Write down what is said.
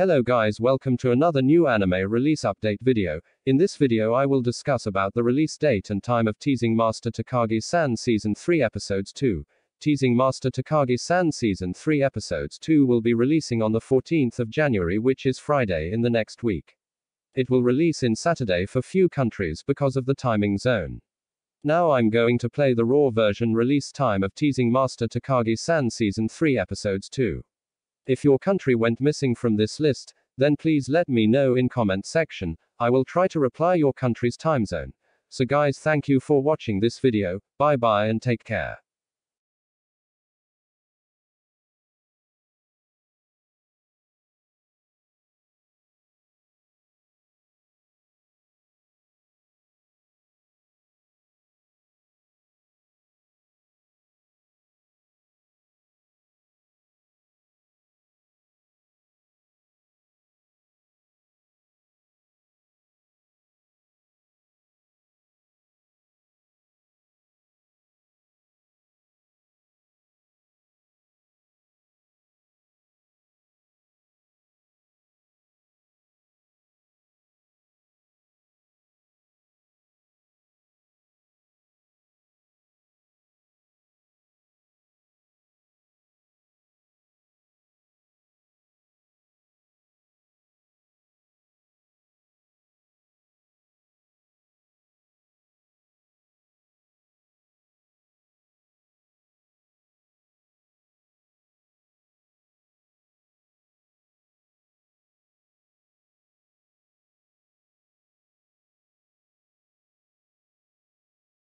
Hello guys welcome to another new anime release update video. In this video I will discuss about the release date and time of Teasing Master Takagi-san Season 3 Episodes 2. Teasing Master Takagi-san Season 3 Episodes 2 will be releasing on the 14th of January which is Friday in the next week. It will release in Saturday for few countries because of the timing zone. Now I'm going to play the raw version release time of Teasing Master Takagi-san Season 3 Episodes 2. If your country went missing from this list, then please let me know in comment section, I will try to reply your country's time zone. So guys thank you for watching this video, bye bye and take care.